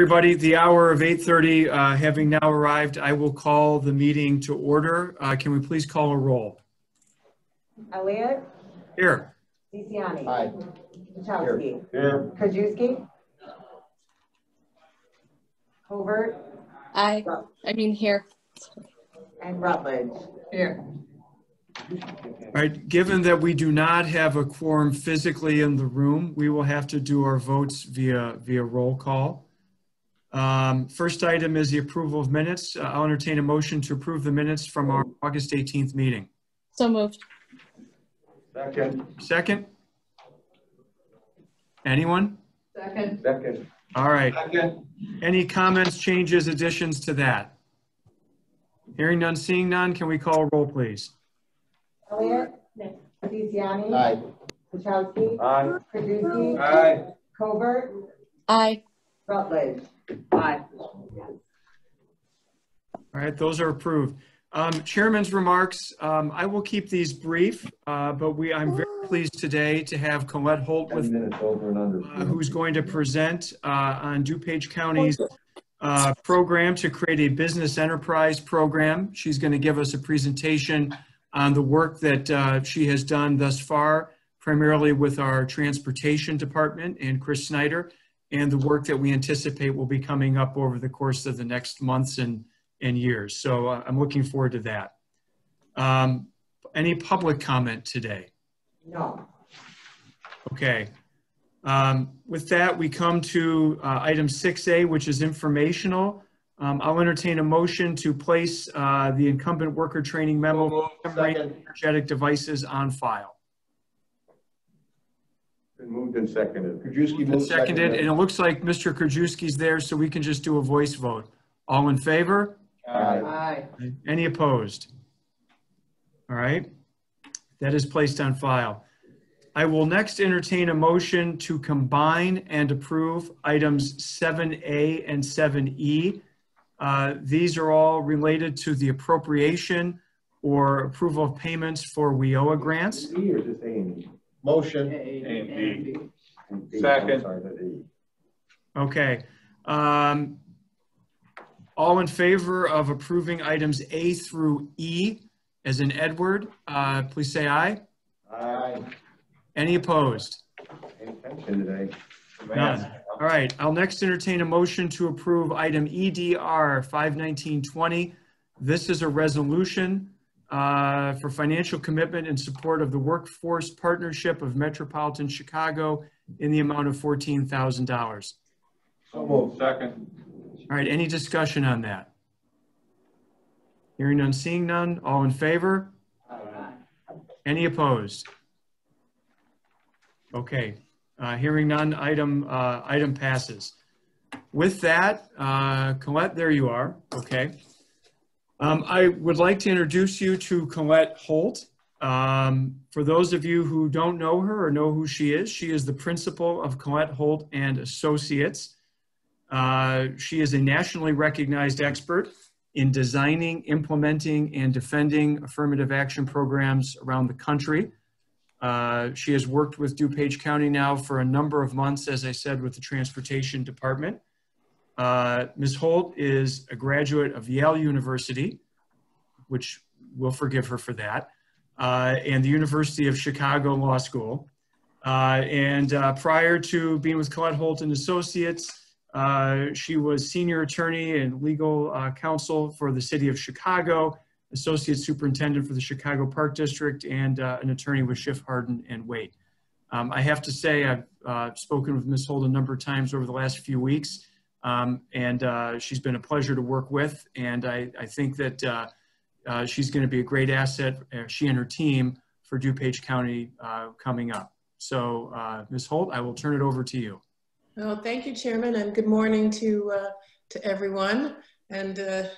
Everybody, the hour of 8:30 uh, having now arrived, I will call the meeting to order. Uh, Can we please call a roll? Elliot, Here. DiCianni. Aye. Chowski. Here. Krajewski. Covert I, I mean here. and Rutledge. Here. All right, given that we do not have a quorum physically in the room, we will have to do our votes via, via roll call. Um, First item is the approval of minutes. Uh, I'll entertain a motion to approve the minutes from our August 18th meeting. So moved. Second. Second? Anyone? Second. Second. All right. Second. Any comments, changes, additions to that? Hearing none, seeing none, can we call a roll, please? Elliot. DiCianni. Aye. Chowski. Aye. Krajewski. Aye. Covert. I, Rutledge. Aye. All right, those are approved. Um, Chairman's remarks, um, I will keep these brief, uh, but we, I'm very pleased today to have Colette Holt with, Ten minutes over and under. uh, who's going to present uh, on DuPage County's uh, program to create a business enterprise program. She's going to give us a presentation on the work that uh, she has done thus far, primarily with our transportation department and Chris Snyder, and the work that we anticipate will be coming up over the course of the next months and, and years. So uh, I'm looking forward to that. Um, Any public comment today? No. Okay. Um, With that, we come to uh, item 6A, which is informational. Um, I'll entertain a motion to place uh, the incumbent worker training memo Second. energetic devices on file. Been moved and seconded. Krajewski moved. Seconded, and it looks like Mr. Krajewski's there, so we can just do a voice vote. All in favor? Aye. Aye. Any opposed? All right, that is placed on file. I will next entertain a motion to combine and approve items 7A and 7E. Uh, These are all related to the appropriation or approval of payments for WIOA grants. E or just A and E? Motion. A and B. Second. I'm Sorry, the E. Okay. Um, All in favor of approving items A through E as in Edward, uh, please say aye. Aye. Any opposed? Paying attention today. None. All right, I'll next entertain a motion to approve item EDR 51920. This is a resolution uh, for financial commitment in support of the Workforce Partnership of Metropolitan Chicago in the amount of $14,000. So moved. Second. All right, any discussion on that? Hearing none, seeing none, all in favor? Any opposed? Okay, uh, hearing none, item, uh, item passes. With that, uh, Colette, there you are, okay. Um, I would like to introduce you to Colette Holt. Um, For those of you who don't know her or know who she is, she is the principal of Colette Holt and Associates. Uh, She is a nationally recognized expert in designing, implementing, and defending affirmative action programs around the country. Uh, She has worked with DuPage County now for a number of months, as I said, with the Transportation Department. Uh, Ms. Holt is a graduate of Yale University, which we'll forgive her for that, uh, and the University of Chicago Law School. Uh, And uh, prior to being with Colette Holt and Associates, uh, she was senior attorney and legal counsel for the city of Chicago, associate superintendent for the Chicago Park District, and an attorney with Schiff, Hardin, and Waite. Um, I have to say, I've spoken with Ms. Holt a number of times over the last few weeks, um, and uh, she's been a pleasure to work with. And I, I think that uh, uh, she's going to be a great asset, uh, she and her team, for DuPage County uh, coming up. So, uh, Ms. Holt, I will turn it over to you. Well, thank you, Chairman, and good morning to uh, to everyone. And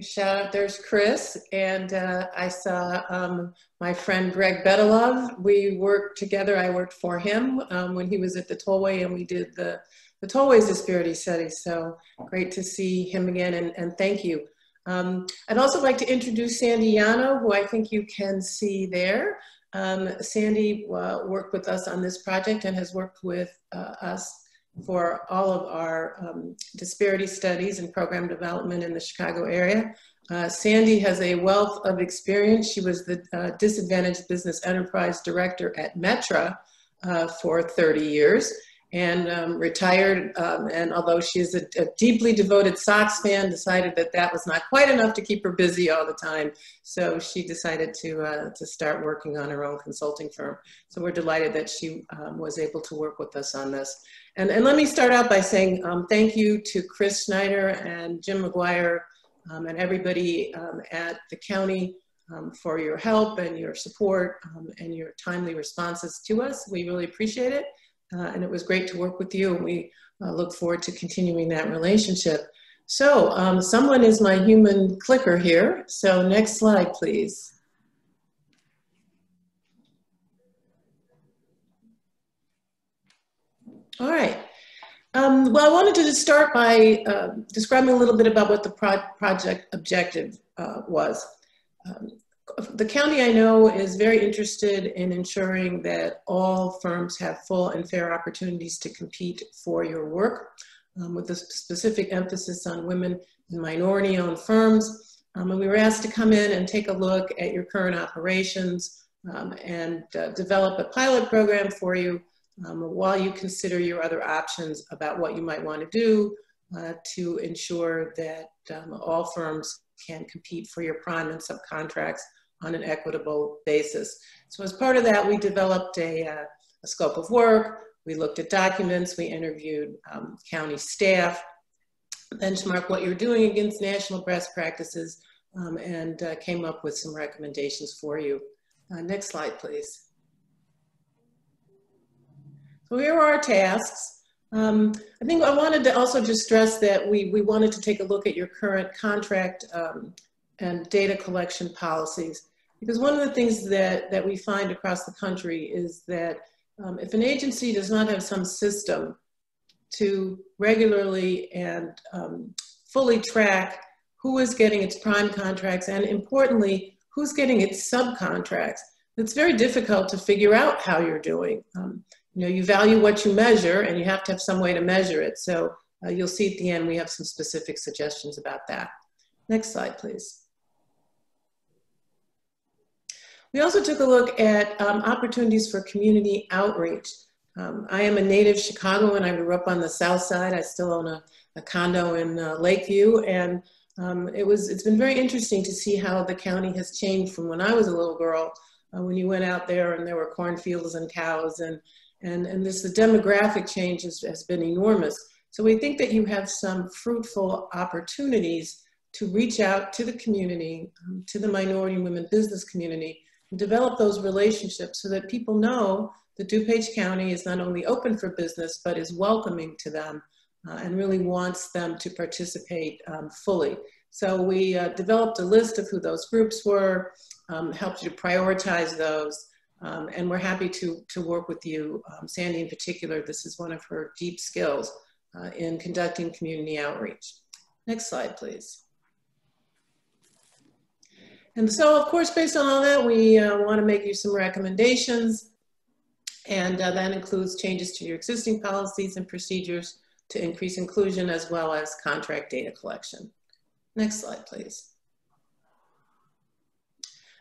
shout out, there's Chris, and I saw um, my friend Greg Bedalov. We worked together. I worked for him um, when he was at the Tollway, and we did the the Tollways disparity study. So great to see him again, and, and thank you. Um, I'd also like to introduce Sandy Yano, who I think you can see there. Um, Sandy uh, worked with us on this project and has worked with uh, us for all of our um, disparity studies and program development in the Chicago area. Uh, Sandy has a wealth of experience. She was the uh, Disadvantaged Business Enterprise Director at Metra uh, for 30 years and um, retired. Um, and although she is a, a, deeply devoted Sox fan, decided that that was not quite enough to keep her busy all the time. So she decided to, uh, to start working on her own consulting firm. So we're delighted that she um, was able to work with us on this. And, and let me start out by saying um, thank you to Chris Snyder and Jim McGuire um, and everybody um, at the county for your help and your support and your timely responses to us. We really appreciate it. Uh, and it was great to work with you. And we uh, look forward to continuing that relationship. So um, someone is my human clicker here. So next slide, please. All right. Um, well, I wanted to start by uh, describing a little bit about what the pro project objective uh, was. Um, the county I know is very interested in ensuring that all firms have full and fair opportunities to compete for your work um, with a specific emphasis on women and minority owned firms. Um, and we were asked to come in and take a look at your current operations um, and uh, develop a pilot program for you um, while you consider your other options about what you might want to do uh, to ensure that um, all firms can compete for your prime and subcontracts on an equitable basis. So as part of that, we developed a, uh, a scope of work. We looked at documents. We interviewed um, county staff, benchmark what you're doing against national best practices, um, and uh, came up with some recommendations for you. Uh, next slide, please. So here are our tasks. Um, I think I wanted to also just stress that we, we wanted to take a look at your current contract um, and data collection policies. Because one of the things that, that we find across the country is that um, if an agency does not have some system to regularly and um, fully track who is getting its prime contracts and importantly, who's getting its subcontracts, it's very difficult to figure out how you're doing. Um, you know, you value what you measure and you have to have some way to measure it. So uh, you'll see at the end, we have some specific suggestions about that. Next slide, please. We also took a look at um, opportunities for community outreach. Um, I am a native Chicagoan. I grew up on the south side. I still own a, a condo in uh, Lakeview. And um, it was, it's been very interesting to see how the county has changed from when I was a little girl, uh, when you went out there and there were cornfields and cows. And, and, and this, the demographic change has, has been enormous. So we think that you have some fruitful opportunities to reach out to the community, um, to the minority women business community, develop those relationships so that people know that DuPage County is not only open for business, but is welcoming to them uh, and really wants them to participate um, fully. So we uh, developed a list of who those groups were, um, helped you to prioritize those, um, and we're happy to, to work with you. Um, Sandy in particular, this is one of her deep skills uh, in conducting community outreach. Next slide, please. And so, of course, based on all that, we uh, want to make you some recommendations. And uh, that includes changes to your existing policies and procedures to increase inclusion as well as contract data collection. Next slide, please.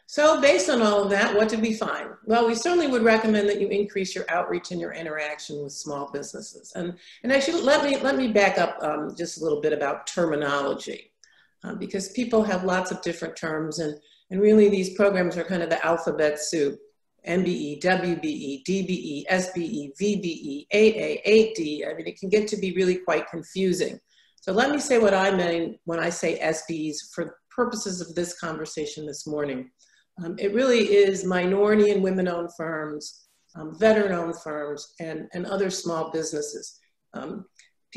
So based on all of that, what did we find? Well, we certainly would recommend that you increase your outreach and your interaction with small businesses. And, and actually, let me, let me back up um, just a little bit about terminology um, because people have lots of different terms and, and really these programs are kind of the alphabet soup. MBE, WBE, DBE, SBE, VBE, AA, 8D. I mean, it can get to be really quite confusing. So let me say what I mean when I say SBEs for purposes of this conversation this morning. Um, it really is minority and women-owned firms, um, veteran-owned firms, and, and other small businesses. Um,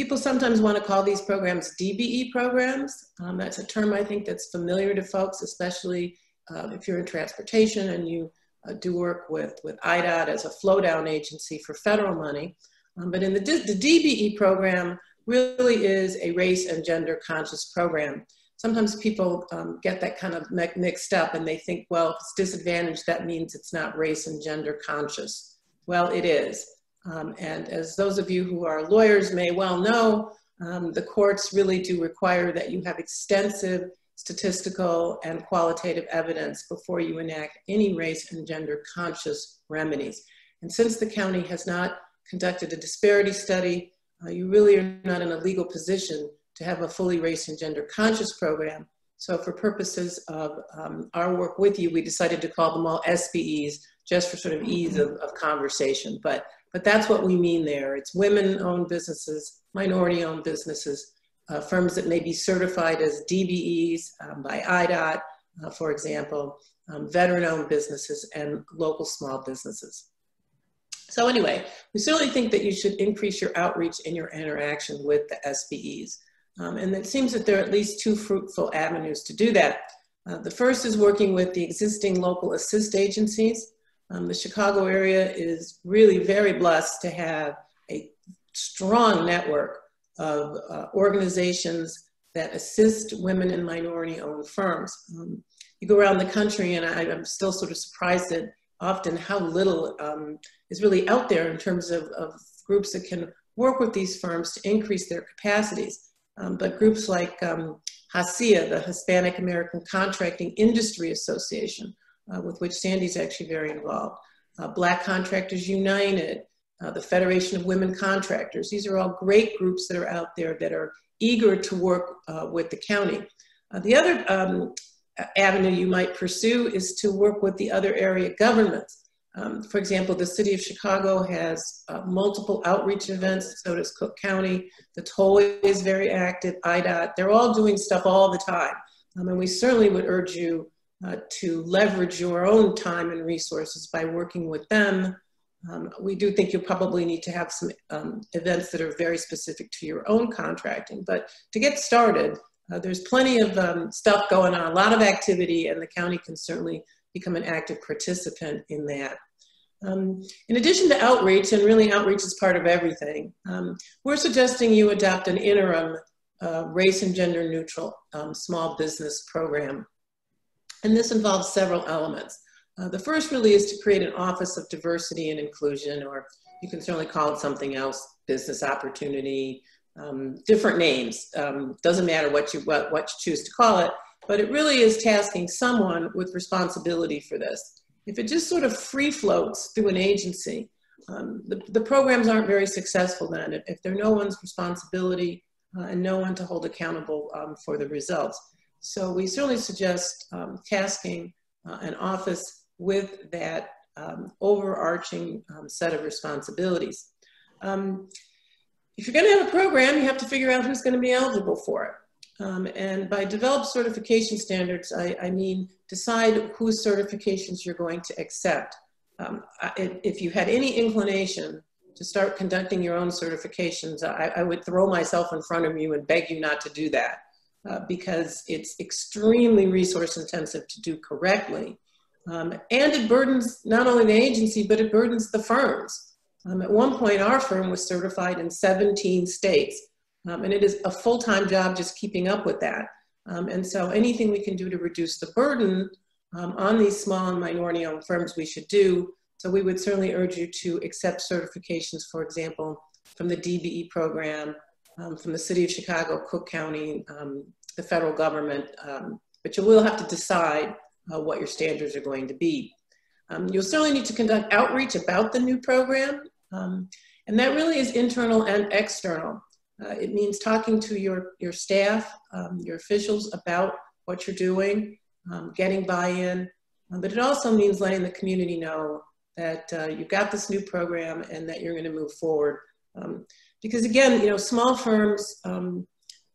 People sometimes want to call these programs DBE programs. Um, that's a term I think that's familiar to folks, especially uh, if you're in transportation and you uh, do work with, with IDOT as a flow down agency for federal money. Um, but in the, the DBE program really is a race and gender conscious program. Sometimes people um, get that kind of mixed up and they think, well, if it's disadvantaged, that means it's not race and gender conscious. Well, it is. Um, and as those of you who are lawyers may well know, um, the courts really do require that you have extensive statistical and qualitative evidence before you enact any race and gender conscious remedies. And since the county has not conducted a disparity study, uh, you really are not in a legal position to have a fully race and gender conscious program. So for purposes of um, our work with you, we decided to call them all SBEs just for sort of ease of, of conversation. But, but that's what we mean there. It's women-owned businesses, minority-owned businesses, uh, firms that may be certified as DBEs um, by IDOT, uh, for example, um, veteran-owned businesses and local small businesses. So anyway, we certainly think that you should increase your outreach and your interaction with the SBEs. Um, and it seems that there are at least two fruitful avenues to do that. Uh, the first is working with the existing local assist agencies. Um, the Chicago area is really very blessed to have a strong network of uh, organizations that assist women and minority owned firms. Um, you go around the country and I, am still sort of surprised at often how little um, is really out there in terms of, of, groups that can work with these firms to increase their capacities. Um, but groups like um, HACIA, the Hispanic American Contracting Industry Association, uh, with which Sandy's actually very involved, uh, Black Contractors United, uh, the Federation of Women Contractors. These are all great groups that are out there that are eager to work uh, with the county. Uh, the other um, avenue you might pursue is to work with the other area governments. Um, for example, the city of Chicago has uh, multiple outreach events, so does Cook County. The tollway is very active, IDOT, they're all doing stuff all the time. Um, and we certainly would urge you uh, to leverage your own time and resources by working with them. Um, we do think you probably need to have some um, events that are very specific to your own contracting, but to get started, uh, there's plenty of um, stuff going on, a lot of activity, and the county can certainly become an active participant in that. Um, in addition to outreach, and really outreach is part of everything, um, we're suggesting you adopt an interim uh, race and gender neutral um, small business program. And this involves several elements. Uh, the first really is to create an office of diversity and inclusion, or you can certainly call it something else, business opportunity, um, different names. Um, doesn't matter what you, what, what you choose to call it, but it really is tasking someone with responsibility for this. If it just sort of free floats through an agency, um, the, the programs aren't very successful then. If, if there's no one's responsibility uh, and no one to hold accountable um, for the results. So we certainly suggest um, tasking uh, an office with that um, overarching um, set of responsibilities. Um, if you're going to have a program, you have to figure out who's going to be eligible for it. Um, and by develop certification standards, I, I, mean decide whose certifications you're going to accept. Um, if you had any inclination to start conducting your own certifications, I, I, would throw myself in front of you and beg you not to do that uh, because it's extremely resource intensive to do correctly. Um, and it burdens not only the agency, but it burdens the firms. Um, at one point, our firm was certified in 17 states, um, and it is a full-time job just keeping up with that. Um, and so anything we can do to reduce the burden um, on these small and minority-owned firms, we should do. So we would certainly urge you to accept certifications, for example, from the DBE program, um, from the City of Chicago, Cook County, the federal government, but you will have to decide uh, what your standards are going to be. Um, you'll certainly need to conduct outreach about the new program, um, and that really is internal and external. Uh, it means talking to your, your staff, um, your officials about what you're doing, um, getting buy-in, but it also means letting the community know that uh, you've got this new program and that you're going to move forward. Um, because again, you know, small firms, um,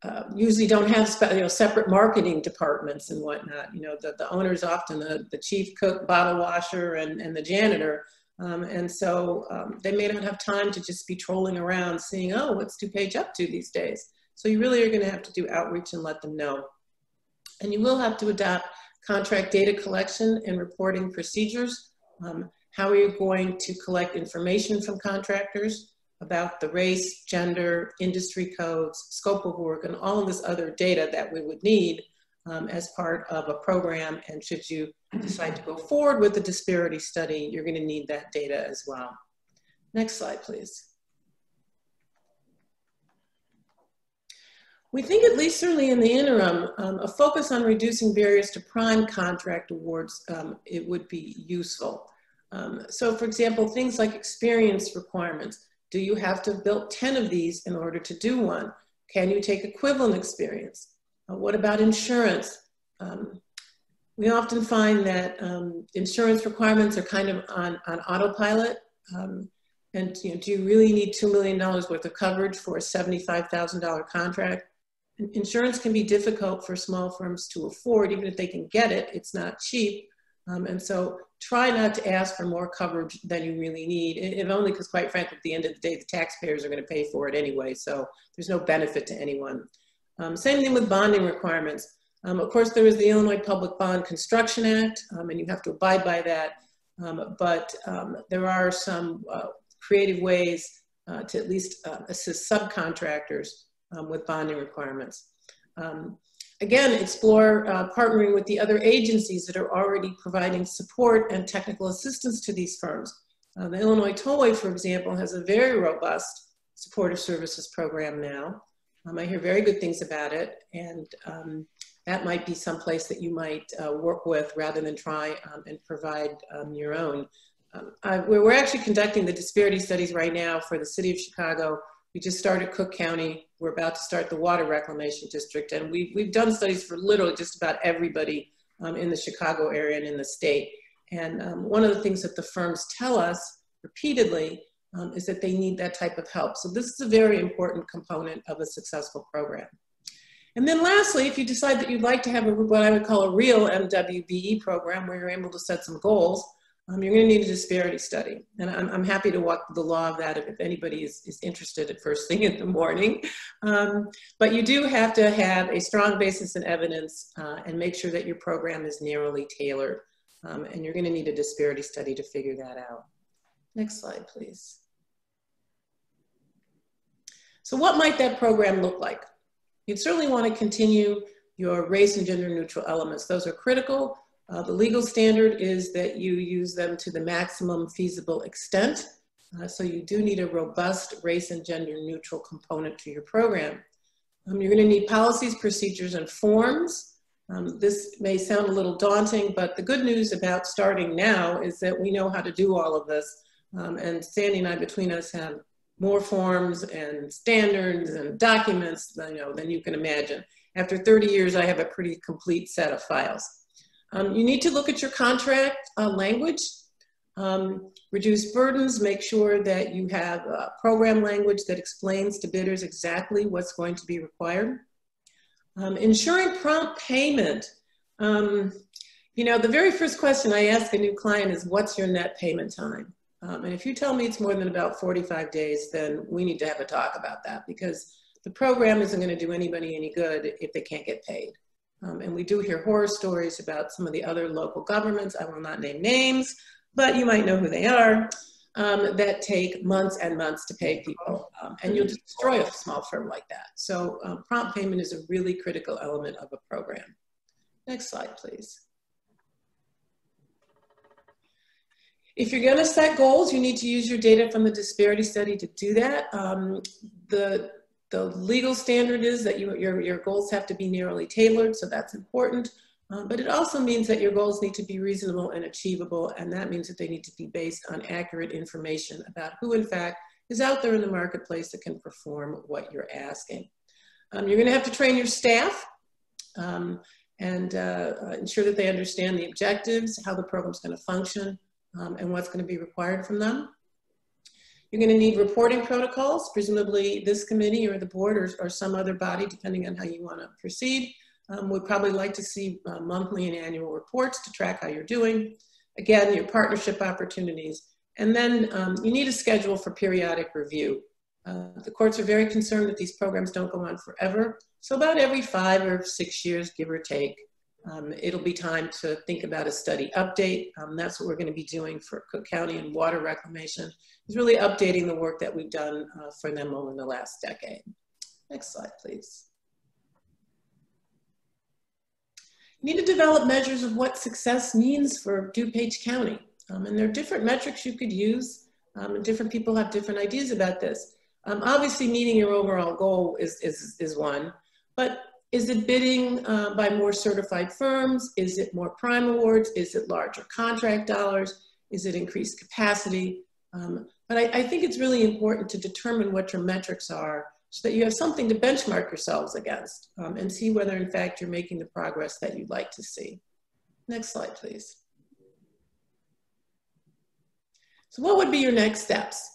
uh, usually don't have you know separate marketing departments and whatnot. You know, the, the owner's often the, the chief cook, bottle washer, and, and the janitor. Um, and so um, they may not have time to just be trolling around seeing, oh, what's DuPage up to these days? So you really are going to have to do outreach and let them know. And you will have to adopt contract data collection and reporting procedures. Um, how are you going to collect information from contractors? About the race, gender, industry codes, scope of work, and all of this other data that we would need um, as part of a program. And should you decide to go forward with the disparity study, you're gonna need that data as well. Next slide, please. We think, at least certainly in the interim, um, a focus on reducing barriers to prime contract awards, um, it would be useful. Um, so for example, things like experience requirements. Do you have to have built 10 of these in order to do one? Can you take equivalent experience? Uh, what about insurance? Um, we often find that um, insurance requirements are kind of on, on autopilot. Um, and you know, do you really need $2 million worth of coverage for a $75,000 contract? Insurance can be difficult for small firms to afford, even if they can get it, it's not cheap. Um, and so try not to ask for more coverage than you really need, if only because quite frankly, at the end of the day, the taxpayers are gonna pay for it anyway, so there's no benefit to anyone. Um, same thing with bonding requirements. Um, of course, there is the Illinois Public Bond Construction Act, um, and you have to abide by that. Um, but um, there are some uh, creative ways uh, to at least uh, assist subcontractors with bonding requirements. Again, explore uh, partnering with the other agencies that are already providing support and technical assistance to these firms. Uh, the Illinois Tollway, for example, has a very robust supportive services program now. Um, I hear very good things about it, and um, that might be some place that you might uh, work with rather than try um, and provide um, your own. Um, I, we're actually conducting the disparity studies right now for the city of Chicago. We just started Cook County. We're about to start the water reclamation district. And we've, we've done studies for literally just about everybody um, in the Chicago area and in the state. And um, one of the things that the firms tell us repeatedly um, is that they need that type of help. So this is a very important component of a successful program. And then lastly, if you decide that you'd like to have a, what I would call a real MWBE program where you're able to set some goals, um, you're going to need a disparity study. And I'm, I'm, happy to walk the law of that if, anybody is, is, interested at first thing in the morning. Um, but you do have to have a strong basis in evidence uh, and make sure that your program is narrowly tailored. Um, and you're going to need a disparity study to figure that out. Next slide, please. So what might that program look like? You'd certainly want to continue your race and gender neutral elements. Those are critical uh, the legal standard is that you use them to the maximum feasible extent. Uh, so you do need a robust race and gender neutral component to your program. Um, you're gonna need policies, procedures, and forms. Um, this may sound a little daunting, but the good news about starting now is that we know how to do all of this. Um, and Sandy and I, between us, have more forms and standards and documents you know, than you can imagine. After 30 years, I have a pretty complete set of files. Um, you need to look at your contract uh, language, um, reduce burdens, make sure that you have a program language that explains to bidders exactly what's going to be required. Um, ensuring prompt payment. Um, you know, the very first question I ask a new client is, what's your net payment time? Um, and if you tell me it's more than about 45 days, then we need to have a talk about that because the program isn't going to do anybody any good if they can't get paid. Um, and we do hear horror stories about some of the other local governments. I will not name names, but you might know who they are, um, that take months and months to pay people. Um, and you'll destroy a small firm like that. So um, prompt payment is a really critical element of a program. Next slide, please. If you're going to set goals, you need to use your data from the disparity study to do that. Um, the the legal standard is that you, your, your goals have to be narrowly tailored, so that's important. Um, but it also means that your goals need to be reasonable and achievable, and that means that they need to be based on accurate information about who, in fact, is out there in the marketplace that can perform what you're asking. Um, you're going to have to train your staff um, and uh, uh, ensure that they understand the objectives, how the program's going to function, um, and what's going to be required from them. You're going to need reporting protocols, presumably this committee or the board or, or some other body, depending on how you want to proceed. Um, would probably like to see uh, monthly and annual reports to track how you're doing. Again, your partnership opportunities. And then um, you need a schedule for periodic review. Uh, the courts are very concerned that these programs don't go on forever. So about every five or six years, give or take, um, it'll be time to think about a study update. Um, that's what we're going to be doing for Cook County and water reclamation, is really updating the work that we've done uh, for them over the last decade. Next slide, please. You need to develop measures of what success means for DuPage County. Um, and there are different metrics you could use. Um, and different people have different ideas about this. Um, obviously, meeting your overall goal is, is, is one, but is it bidding uh, by more certified firms? Is it more prime awards? Is it larger contract dollars? Is it increased capacity? Um, but I, I think it's really important to determine what your metrics are so that you have something to benchmark yourselves against um, and see whether in fact you're making the progress that you'd like to see. Next slide, please. So what would be your next steps?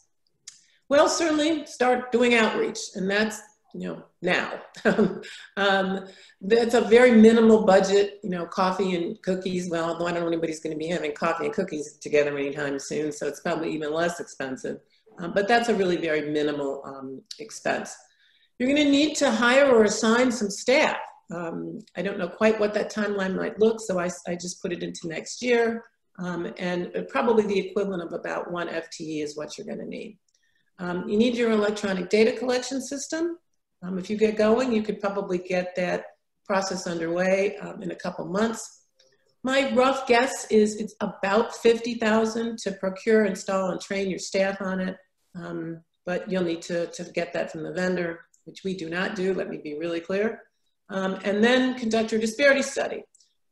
Well, certainly start doing outreach, and that's you know now. um, that's a very minimal budget. You know, coffee and cookies. Well, I don't know anybody's going to be having coffee and cookies together anytime soon, so it's probably even less expensive. Um, but that's a really very minimal um, expense. You're going to need to hire or assign some staff. Um, I don't know quite what that timeline might look, so I, I just put it into next year. Um, and probably the equivalent of about one FTE is what you're going to need. Um, you need your electronic data collection system. Um, if you get going, you could probably get that process underway um, in a couple months. My rough guess is it's about 50,000 to procure, install, and train your staff on it. Um, but you'll need to, to get that from the vendor, which we do not do, let me be really clear. Um, and then conduct your disparity study,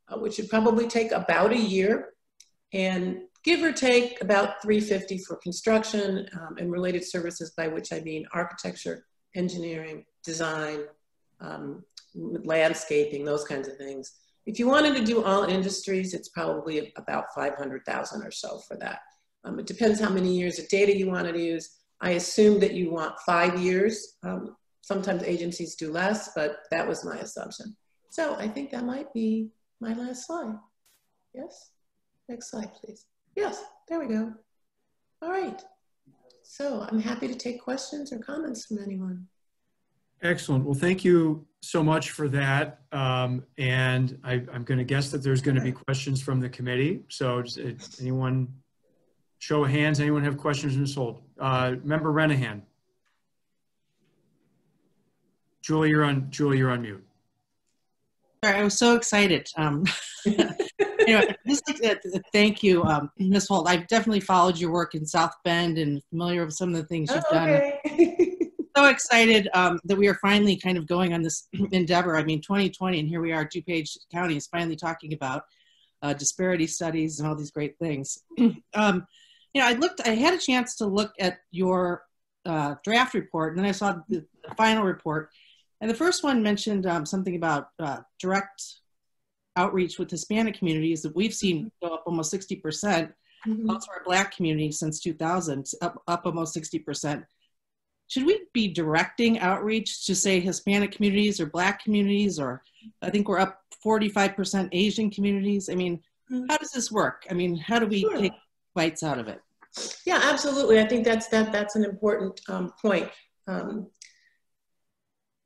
uh, which would probably take about a year and give or take about 350 for construction um, and related services by which I mean architecture, engineering, design, um, landscaping, those kinds of things. If you wanted to do all industries, it's probably about 500,000 or so for that. Um, it depends how many years of data you want to use. I assume that you want five years. Um, sometimes agencies do less, but that was my assumption. So I think that might be my last slide. Yes? Next slide, please. Yes, there we go. All right. So I'm happy to take questions or comments from anyone. Excellent. Well, thank you so much for that. Um, and I, am going to guess that there's going to be questions from the committee. So does it, anyone, show of hands, anyone have questions Ms. Holt? Uh, Member Renehan. Julie, you're on, Julie, you're on mute. Sorry, I was so excited. Um, anyway, just like to thank you, um, Ms. Holt. I've definitely followed your work in South Bend and familiar with some of the things you've Oh, done. So excited um, that we are finally kind of going on this endeavor. I mean, 2020, and here we are, DuPage County is finally talking about uh, disparity studies and all these great things. um, you know, I looked, I had a chance to look at your uh, draft report, and then I saw the, the final report. And the first one mentioned um, something about uh, direct outreach with Hispanic communities that we've seen go up almost 60%. Mhm. Also, our Black community since 2000, up, up almost 60%. Should we be directing outreach to, say, Hispanic communities or Black communities? Or I think we're up 45% Asian communities. I mean, Mhm. how does this work? I mean, how do we Sure. take bites out of it? Yeah, absolutely. I think that's that that's an important um, point. Um,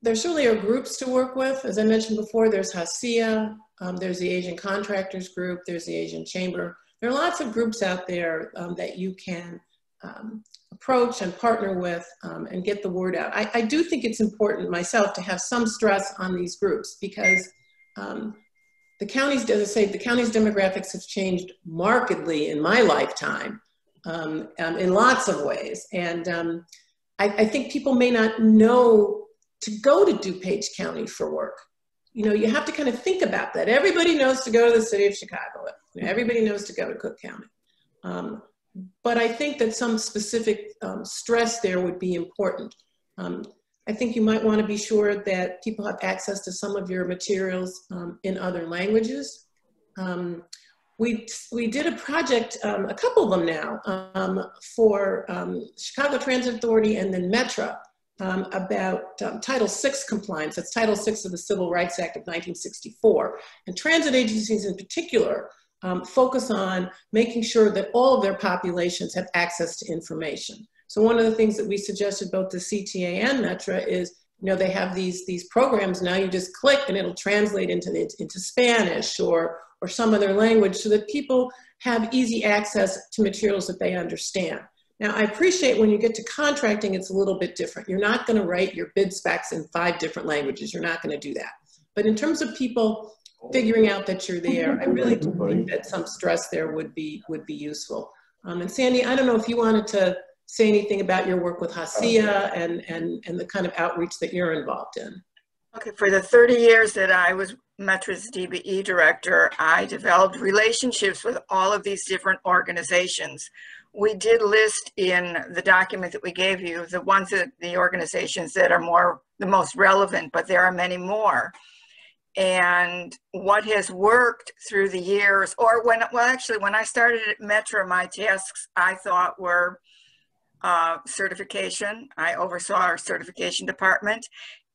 there certainly are groups to work with. As I mentioned before, there's HACIA, um, there's the Asian Contractors Group, there's the Asian Chamber. There are lots of groups out there um, that you can um, approach and partner with um, and get the word out. I, I do think it's important myself to have some stress on these groups because um, the counties, as I say, the county's demographics have changed markedly in my lifetime um, in lots of ways. And I, I, think people may not know to go to DuPage County for work. You know, you have to kind of think about that. Everybody knows to go to the city of Chicago. Everybody knows to go to Cook County. Um, but I think that some specific um, stress there would be important. Um, I think you might want to be sure that people have access to some of your materials um, in other languages. Um, we, we did a project, um, a couple of them now, for Chicago Transit Authority and then Metra um, about um, Title VI compliance. That's Title VI of the Civil Rights Act of 1964. And transit agencies in particular um, focus on making sure that all of their populations have access to information. So one of the things that we suggested both to CTA and Metra is you know, they have these, these programs now you just click and it'll translate into, into Spanish or, or some other language so that people have easy access to materials that they understand. Now, I appreciate when you get to contracting, it's a little bit different. You're not going to write your bid specs in five different languages. You're not going to do that. But in terms of people figuring out that you're there, I really do think that some stress there would be would be useful. Um, and Sandy, I don't know if you wanted to say anything about your work with Hacia and, and, and the kind of outreach that you're involved in. Okay, for the 30 years that I was Metra's DBE director, I developed relationships with all of these different organizations. We did list in the document that we gave you the ones that the organizations that are more the most relevant, but there are many more. And what has worked through the years, or when, well, actually, when I started at Metra, my tasks I thought were uh, certification. I oversaw our certification department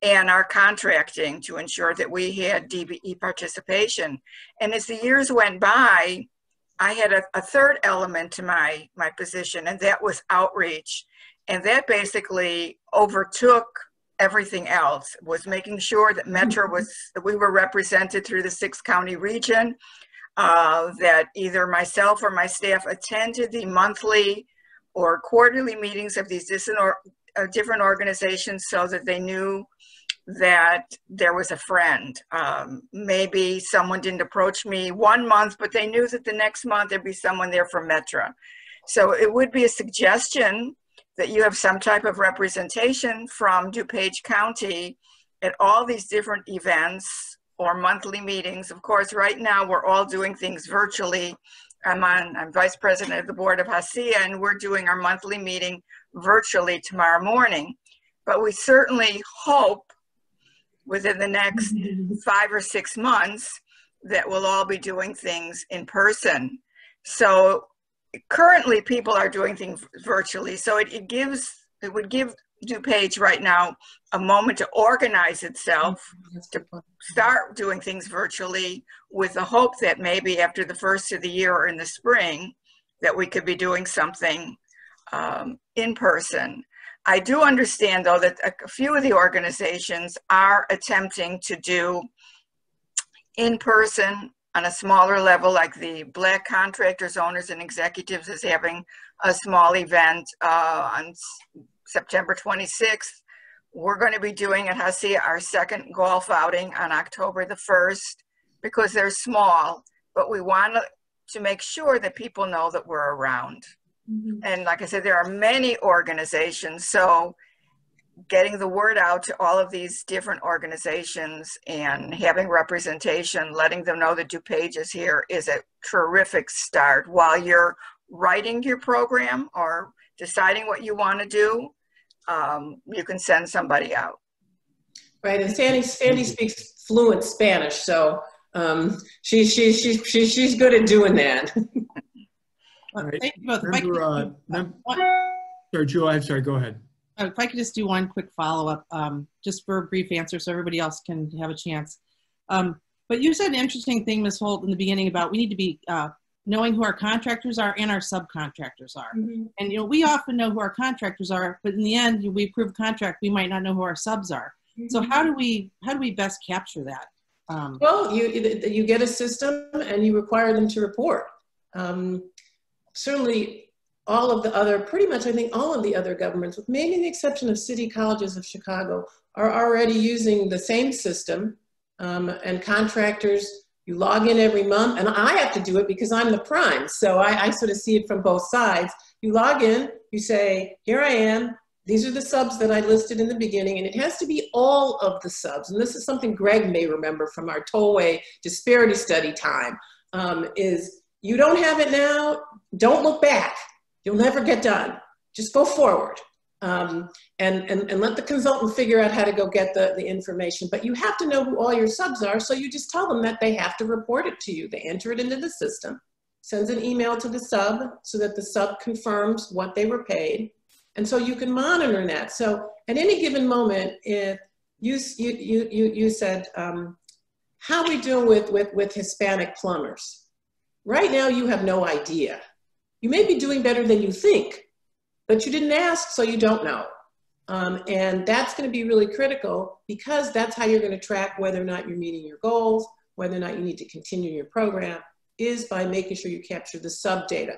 and our contracting to ensure that we had DBE participation. And as the years went by, I had a, a, third element to my, my position, and that was outreach. And that basically overtook everything else, was making sure that Metra was, that we were represented through the six county region, uh, that either myself or my staff attended the monthly or quarterly meetings of these different, or, uh, different organizations so that they knew that there was a friend. Um, maybe someone didn't approach me one month, but they knew that the next month there'd be someone there from Metra. So it would be a suggestion that you have some type of representation from DuPage County at all these different events or monthly meetings. Of course, right now we're all doing things virtually. I'm on, I'm vice president of the board of Hacia and we're doing our monthly meeting virtually tomorrow morning. But we certainly hope within the next five or six months that we'll all be doing things in person. So currently people are doing things virtually. So it, it gives, it would give DuPage right now a moment to organize itself to start doing things virtually with the hope that maybe after the first of the year or in the spring that we could be doing something um, in person. I do understand, though, that a few of the organizations are attempting to do in person on a smaller level, like the Black Contractors, Owners, and Executives is having a small event uh, on September 26th. We're going to be doing at Hacia our second golf outing on October the 1st because they're small, but we want to make sure that people know that we're around. Mm-hmm. And like I said, there are many organizations. So getting the word out to all of these different organizations and having representation, letting them know that DuPage is here is a terrific start. While you're writing your program or deciding what you want to do, um, you can send somebody out. Right, and Sandy, Sandy speaks fluent Spanish, so um, she, she, she, she, she's good at doing that. right. Thank you both. Member, could- uh, mem- Sorry, Joe, I'm sorry, go ahead. Uh, If I could just do one quick follow-up, um, just for a brief answer so everybody else can have a chance. Um, But you said an interesting thing, Ms. Holt, in the beginning about we need to be uh, knowing who our contractors are and our subcontractors are. And, you know, we often know who our contractors are, but in the end, we approve a contract, we might not know who our subs are. So how do we, how do we best capture that? Um, Well, you, you get a system and you require them to report. Um, certainly all of the other, pretty much I think all of the other governments, with maybe the exception of City Colleges of Chicago, are already using the same system. Um, and contractors, you log in every month, and I have to do it because I'm the prime. So I, I sort of see it from both sides. You log in, you say, here I am, these are the subs that I listed in the beginning, and it has to be all of the subs. And this is something Greg may remember from our tollway disparity study time, um, is you don't have it now, don't look back. You'll never get done. Just go forward. Um, and, and, and let the consultant figure out how to go get the, the information. But you have to know who all your subs are, so you just tell them that they have to report it to you. They enter it into the system, sends an email to the sub so that the sub confirms what they were paid. And so you can monitor that. So at any given moment, if you, you, you, you, said, um, how we doing with, with, with Hispanic plumbers? Right now, you have no idea. You may be doing better than you think, but you didn't ask, so you don't know. Um, and that's going to be really critical because that's how you're going to track whether or not you're meeting your goals, whether or not you need to continue your program, is by making sure you capture the sub data.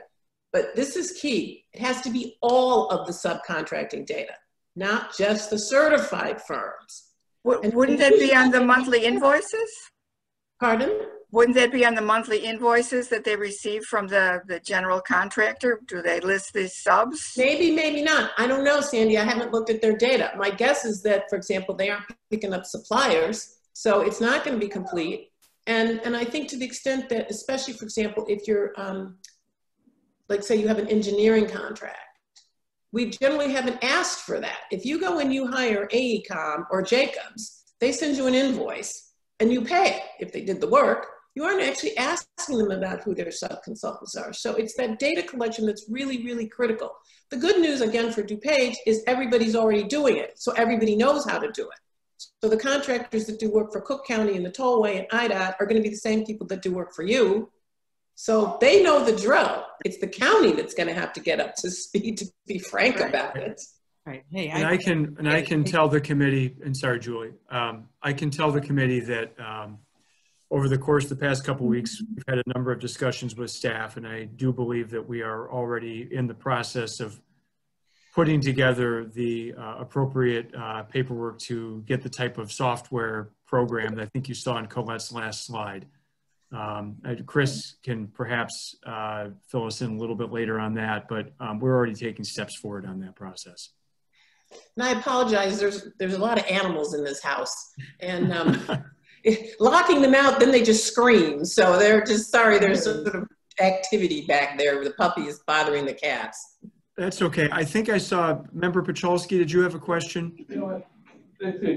But this is key. It has to be all of the subcontracting data, not just the certified firms. W- Wouldn't that be on the monthly invoices? Pardon? Wouldn't that be on the monthly invoices that they receive from the, the general contractor? Do they list these subs? Maybe, maybe not. I don't know, Sandy. I haven't looked at their data. My guess is that, for example, they aren't picking up suppliers, so it's not going to be complete. And, and I think to the extent that, especially, for example, if you're, um, like say you have an engineering contract, we generally haven't asked for that. If you go and you hire AECom or Jacobs, they send you an invoice and you pay if they did the work. You aren't actually asking them about who their subconsultants are. So it's that data collection that's really, really critical. The good news, again, for DuPage is everybody's already doing it. So everybody knows how to do it. So the contractors that do work for Cook County and the Tollway and IDOT are gonna be the same people that do work for you. So they know the drill. It's the county that's gonna have to get up to speed, to be frank Right. about it. Right, hey, And I, I can, and I can tell the committee, and sorry, Julie, um, I can tell the committee that, um, over the course of the past couple of weeks, we've had a number of discussions with staff, and I do believe that we are already in the process of putting together the uh, appropriate uh, paperwork to get the type of software program that I think you saw in Colette's last slide. Um, Chris can perhaps uh, fill us in a little bit later on that, but um, we're already taking steps forward on that process. And I apologize, there's, there's a lot of animals in this house. And um, locking them out, then they just scream. So they're just, sorry, there's some sort of activity back there. The puppy is bothering the cats. That's okay. I think I saw, Member Puchalski, did you have a question? You know what?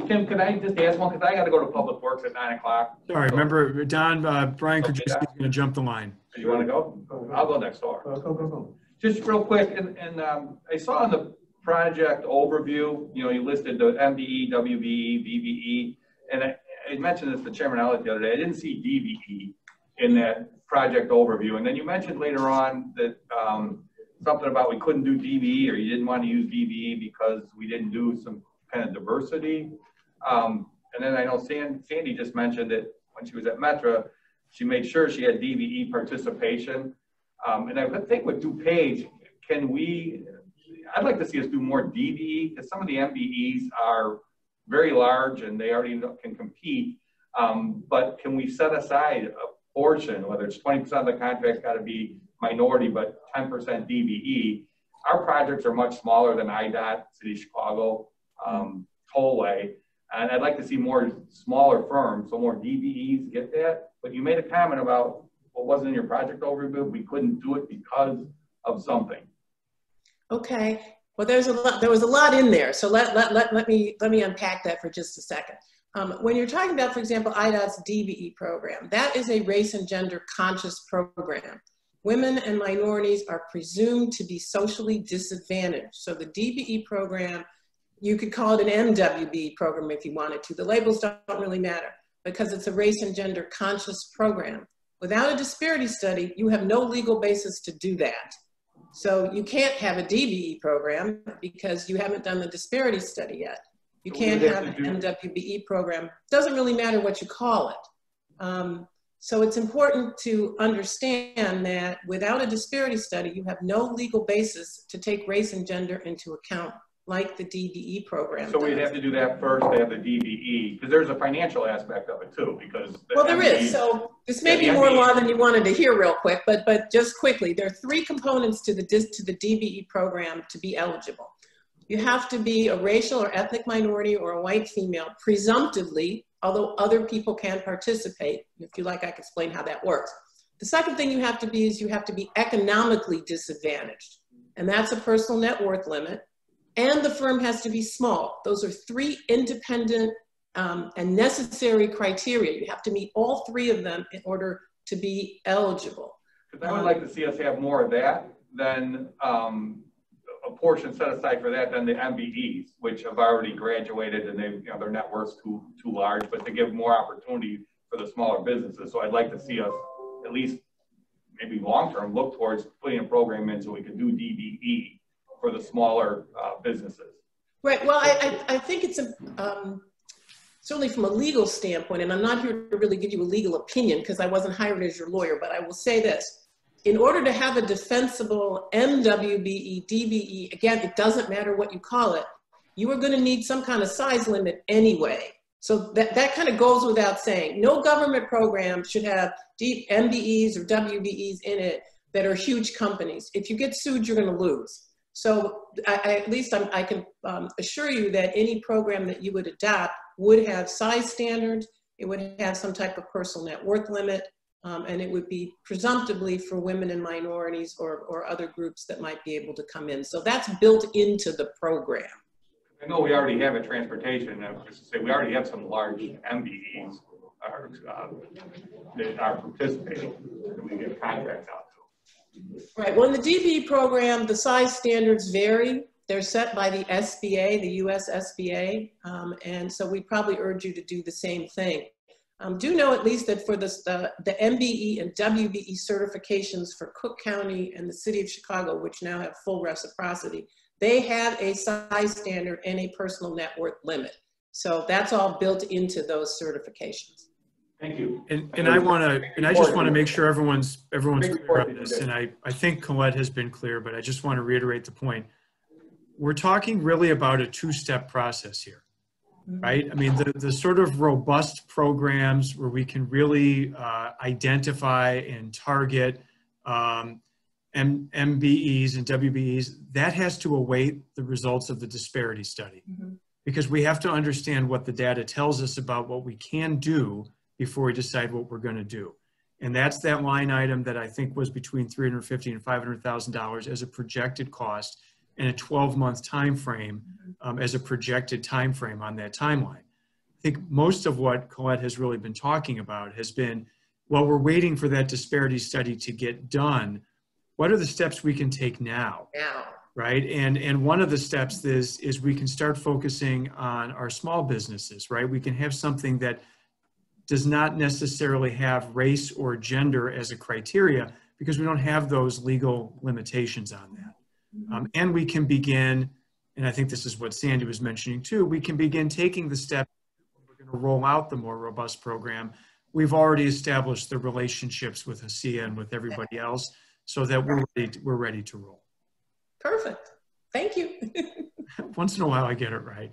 Kim, could I just ask one, because I gotta go to Public Works at nine o'clock. Sorry, So- Member Don, uh, Brian Okay. Krajewski's going to jump the line. You wanna go? I'll go next door. Go, go, go, go. Just real quick, and, and, um, I saw in the project overview, you know, you listed the MBE, WBE, VBE, and I, I mentioned this to Chairman Elliott the other day, I didn't see DBE in that project overview, and then you mentioned later on that, um, something about we couldn't do DBE, or you didn't want to use DBE because we didn't do some kind of diversity. Um, and then I know San- Sandy just mentioned that when she was at Metra, she made sure she had DBE participation. Um, and I think with DuPage, can we, I'd like to see us do more DBE, because some of the MBEs are very large and they already can compete. Um, but can we set aside a portion, whether it's twenty percent of the contract's gotta be minority, but ten percent DBE? Our projects are much smaller than IDOT, City Chicago, um, Tollway. And I'd like to see more smaller firms, so more DBEs get that. But you made a comment about what wasn't in your project overview, we couldn't do it because of something. Okay, well, there's a lot, there was a lot in there. So let, let, let, let me, let me unpack that for just a second. Um, when you're talking about, for example, IDOT's DBE program, that is a race and gender conscious program. Women and minorities are presumed to be socially disadvantaged. So the DBE program, you could call it an MWB program if you wanted to. The labels don't really matter because it's a race and gender conscious program. Without a disparity study, you have no legal basis to do that. So you can't have a DBE program because you haven't done the disparity study yet. You So can't have have an MWBE program. Doesn't really matter what you call it. Um, so it's important to understand that without a disparity study, you have no legal basis to take race and gender into account like the DBE program So we'd does. have to do that first, to have the DBE, because there's a financial aspect of it too, because. the Well, there is. So this may be more law than you wanted to hear real quick, but, but just quickly, there are three components to the, dis- to the DBE program to be eligible. You have to be a racial or ethnic minority or a white female, presumptively, although other people can participate. If you like, I can explain how that works. The second thing you have to be is you have to be economically disadvantaged. And that's a personal net worth limit. And the firm has to be small. Those are three independent um, and necessary criteria. You have to meet all three of them in order to be eligible. Because I would like to see us have more of that than, um, a portion set aside for that than the MBEs, which have already graduated and they, you know, their net worth's too, too large, but to give more opportunity for the smaller businesses. So I'd like to see us at least maybe long-term look towards putting a program in so we can do DBE for the smaller, uh, businesses. Right, well, I, I, think it's a, um, certainly from a legal standpoint, and I'm not here to really give you a legal opinion because I wasn't hired as your lawyer, but I will say this. In order to have a defensible MWBE, DBE, again, it doesn't matter what you call it, you are gonna need some kind of size limit anyway. So that, that kind of goes without saying. No government program should have deep MBEs or WBEs in it that are huge companies. If you get sued, you're going to lose. So I, at least I'm, i can um, assure you that any program that you would adopt would have size standards, it would have some type of personal net worth limit, um, and it would be presumptively for women and minorities or, or other groups that might be able to come in. So that's built into the program. I know we already have a transportation, I was to say, we already have some large MBEs are, uh, that are participating, that we get contracts out. Right, well, in the DBE program, the size standards vary. They're set by the SBA, the US SBA, um, and so we probably urge you to do the same thing. Um, do know at least that for the, the MBE and WBE certifications for Cook County and the City of Chicago, which now have full reciprocity, they have a size standard and a personal net worth limit. So that's all built into those certifications. Thank you. And, and I want to, and I just want to make sure everyone's, everyone's clear on this. And I, I think Colette has been clear, but I just want to reiterate the point. We're talking really about a two-step process here, right? I mean, the, the sort of robust programs where we can really uh, identify and target um, M- MBEs and WBEs, that has to await the results of the disparity study. Mhm. Because we have to understand what the data tells us about what we can do before we decide what we're going to do. And that's that line item that I think was between 350 and 500,000 dollars as a projected cost and a 12 month time frame um, as a projected time frame on that timeline. I think most of what Colette has really been talking about has been, while we're waiting for that disparity study to get done. What are the steps we can take now? Now, right? And and one of the steps is is we can start focusing on our small businesses, right? We can have something that does not necessarily have race or gender as a criteria because we don't have those legal limitations on that. Um, and we can begin, and I think this is what Sandy was mentioning too, we can begin taking the step, we're going to roll out the more robust program. We've already established the relationships with HACIA and with everybody else so that we're ready to, we're ready to roll. perfect. Thank you. Once in a while, I get it right.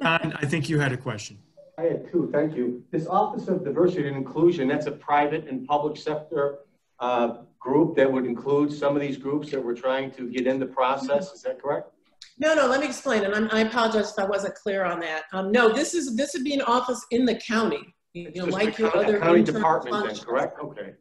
Don, I think you had a question. I had two, thank you. This Office of Diversity and Inclusion, that's a private and public sector uh, group that would include some of these groups that we're trying to get in the process, is that correct? No, no, let me explain, and I'm, I apologize if I wasn't clear on that. Um, no, this is, this would be an office in the county, you know, like your county- other County department then, correct? Okay.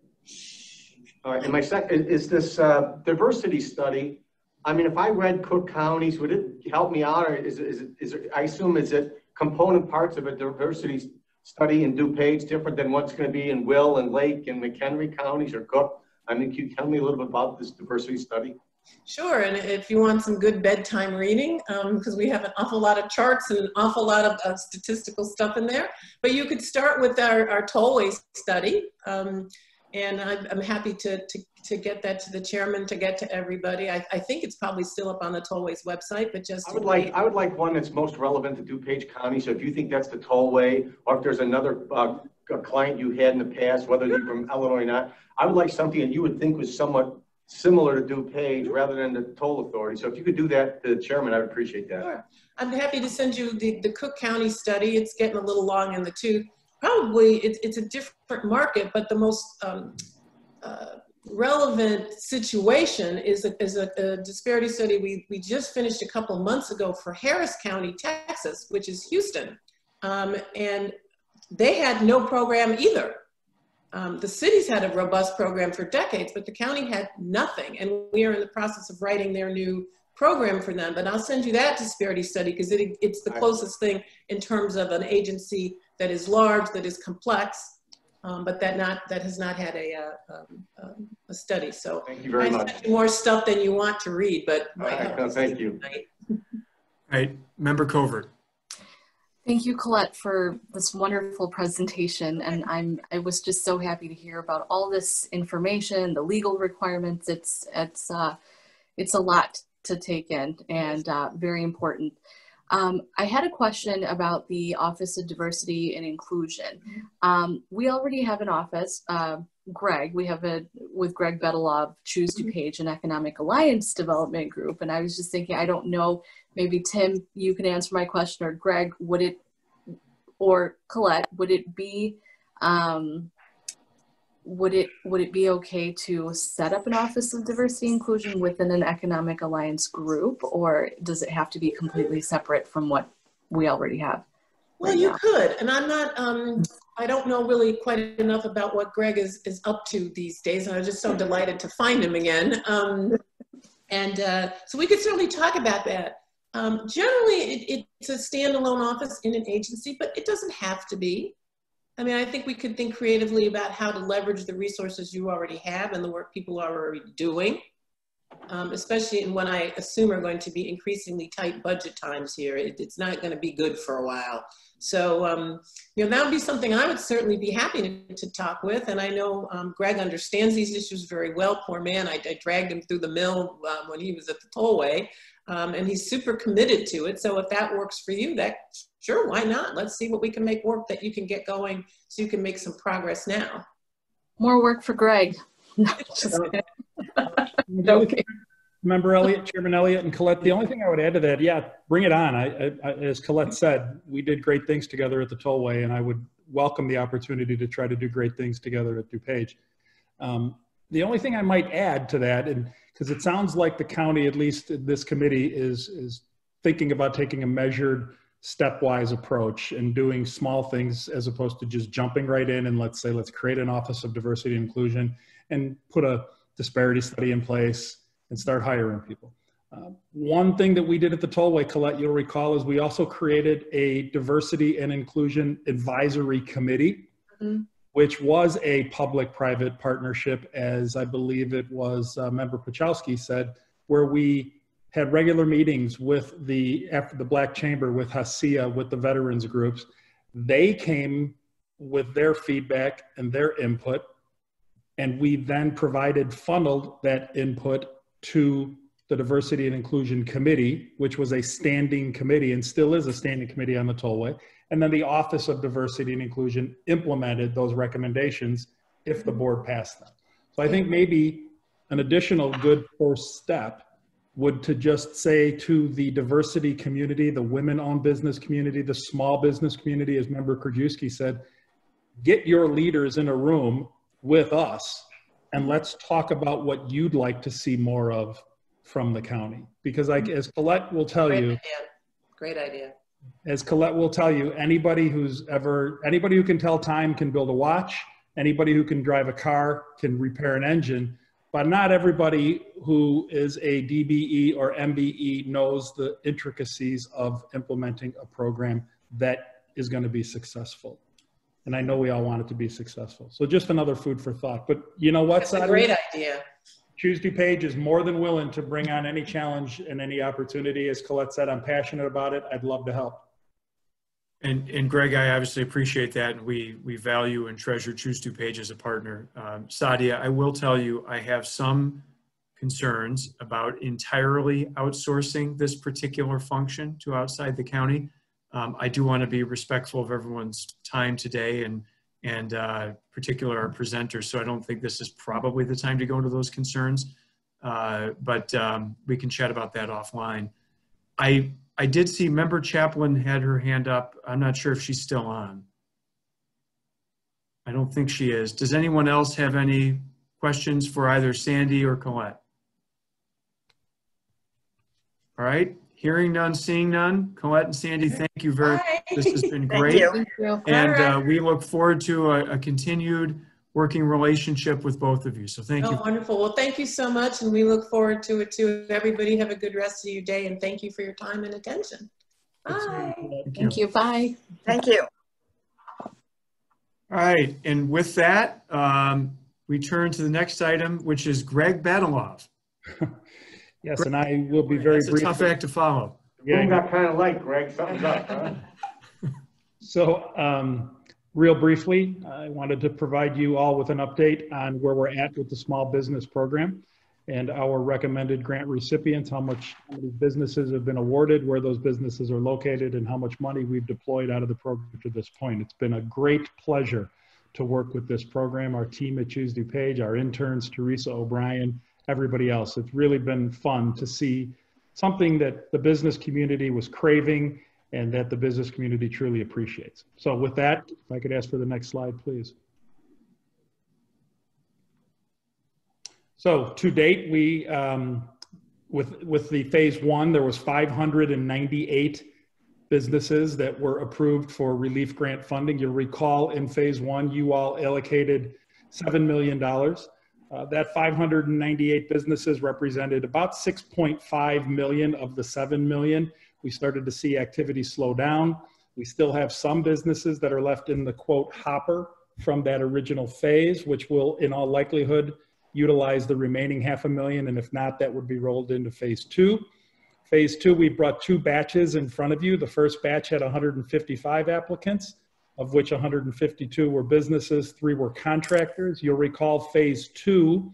All right, and my second, is this uh, diversity study, I mean, if I read Cook counties, would it help me out, or is, it- is, is, it- I assume is it component parts of a diversity study in DuPage different than what's going to be in Will and Lake and McHenry counties or Cook? I mean, can you tell me a little bit about this diversity study? Sure, and if you want some good bedtime reading, because we have an awful lot of charts and an awful lot of, of statistical stuff in there, but you could start with our, our tollway study. Um, and I'm, I'm happy to, to, to get that to the chairman, to get to everybody. I, I think it's probably still up on the tollways website, but just. I would like, I would like one that's most relevant to DuPage County. So if you think that's the tollway, or if there's another uh, a client you had in the past, whether you're from Illinois or not, I would like something that you would think was somewhat similar to DuPage rather than the toll authority. So if you could do that to the chairman, I would appreciate that. Sure. I'm happy to send you the, the Cook County study. It's getting a little long in the tooth. Probably it's, it's a different market, but the most um, uh, relevant situation is a, is a, a disparity study we, we just finished a couple months ago for Harris County, Texas, which is Houston. Um, and they had no program either. Um, the cities had a robust program for decades, but the county had nothing. And we are in the process of writing their new program for them. But I'll send you that disparity study because it, it's the closest thing in terms of an agency that is large, that is complex, um, but that not that has not had a, uh, um, um, a study. So Thank you very much. you more stuff than you want to read, but All right, no, thank you. All right, Member Covert. Thank you, Colette, for this wonderful presentation. And I'm I was just so happy to hear about all this information, the legal requirements. It's it's uh, it's a lot to take in and uh, very important. Um, I had a question about the Office of Diversity and Inclusion. Um, we already have an office, uh, Greg. We have a with Greg Bedalov, Choose DuPage, an Economic Alliance Development Group. And I was just thinking, I don't know maybe Tim, you can answer my question, or Greg, would it, or Colette, would it be, um, would it would it be okay to set up an office of diversity inclusion within an economic alliance group, or does it have to be completely separate from what we already have? Well, right you now. could, and I'm not, um, I don't know really quite enough about what Greg is, is up to these days, and I'm just so delighted to find him again. Um, and uh, so we could certainly talk about that. Um, generally, it, it's a standalone office in an agency, but it doesn't have to be. I mean, I think we could think creatively about how to leverage the resources you already have and the work people are already doing, um, especially in what I assume are going to be increasingly tight budget times here. It, it's not going to be good for a while. So, um, you know, that would be something I would certainly be happy to, to talk with. And I know um, Greg understands these issues very well. Poor man, I, I dragged him through the mill um, when he was at the tollway, um, and he's super committed to it. So if that works for you, that sure, why not? Let's see what we can make work that you can get going, so you can make some progress now. More work for Greg. Just. Okay. Member Elliott, Chairman Elliott, and Colette, the only thing I would add to that, yeah, bring it on. I, I, as Colette said, we did great things together at the Tollway, and I would welcome the opportunity to try to do great things together at DuPage. Um, the only thing I might add to that, and because it sounds like the county, at least this committee, is is thinking about taking a measured, stepwise approach and doing small things as opposed to just jumping right in and let's say let's create an office of diversity and inclusion and put a disparity study in place and start hiring people. Uh, one thing that we did at the Tollway, Colette, you'll recall, is we also created a diversity and inclusion advisory committee, Mhm. which was a public-private partnership, as I believe it was uh, Member Puchalski said, where we had regular meetings with the after the Black Chamber, with HACIA with the veterans groups. They came with their feedback and their input and we then provided funneled that input to the diversity and inclusion committee which was a standing committee and still is a standing committee on the tollway and then the office of diversity and inclusion implemented those recommendations if the board passed them so i think maybe an additional good first step would to just say to the diversity community the women-owned business community the small business community as member krajewski said get your leaders in a room with us and let's talk about what you'd like to see more of from the county. Because like, as Colette will tell Great you, idea. Great idea. as Colette will tell you, anybody who's ever, anybody who can tell time can build a watch. Anybody who can drive a car can repair an engine, but not everybody who is a DBE or MBE knows the intricacies of implementing a program that is going to be successful. And I know we all want it to be successful. So just another food for thought. But you know what, That's a great idea. Choose Page is more than willing to bring on any challenge and any opportunity. As Colette said, I'm passionate about it. I'd love to help. And, and Greg, I obviously appreciate that. And we, we value and treasure Choose DuPage as a partner. Um, Sadia, I will tell you, I have some concerns about entirely outsourcing this particular function to outside the county. Um, I do want to be respectful of everyone's time today and, and uh, particular our presenters. So I don't think this is probably the time to go into those concerns. Uh, but um, we can chat about that offline. I, I did see member Chaplin had her hand up. I'm not sure if she's still on. I don't think she is. Does anyone else have any questions for either Sandy or Colette? All right, hearing none, seeing none. Colette and Sandy, thank you very much. This has been great. Thank you. And uh, we look forward to a, a continued working relationship with both of you. So thank you. Oh, you. wonderful. Well, thank you so much, and we look forward to it too. Everybody have a good rest of your day, and thank you for your time and attention. Bye. Thank you. Bye. Thank you. All right, and with that, um, we turn to the next item, which is Greg Bedalov. Yes, and I will be very It's a brief. tough act to follow. Room got kind of light, Greg, something's up, huh? So, um, real briefly, I wanted to provide you all with an update on where we're at with the small business program and our recommended grant recipients, how much how many businesses have been awarded, where those businesses are located, and how much money we've deployed out of the program to this point. It's been a great pleasure to work with this program, our team at Choose DuPage, our interns, Teresa O'Brien, everybody else. It's really been fun to see something that the business community was craving and that the business community truly appreciates. So with that, if I could ask for the next slide, please. So to date, we, um, with, with the phase one, there was 598 businesses that were approved for relief grant funding. You'll recall in phase one, you all allocated $7 million. Uh, that 598 businesses represented about 6.5 million of the 7 million. We started to see activity slow down. We still have some businesses that are left in the quote hopper from that original phase, which will in all likelihood utilize the remaining half a million. And if not, that would be rolled into phase two. Phase two, we brought two batches in front of you. The first batch had 155 applicants of which 152 were businesses, three were contractors. You'll recall phase two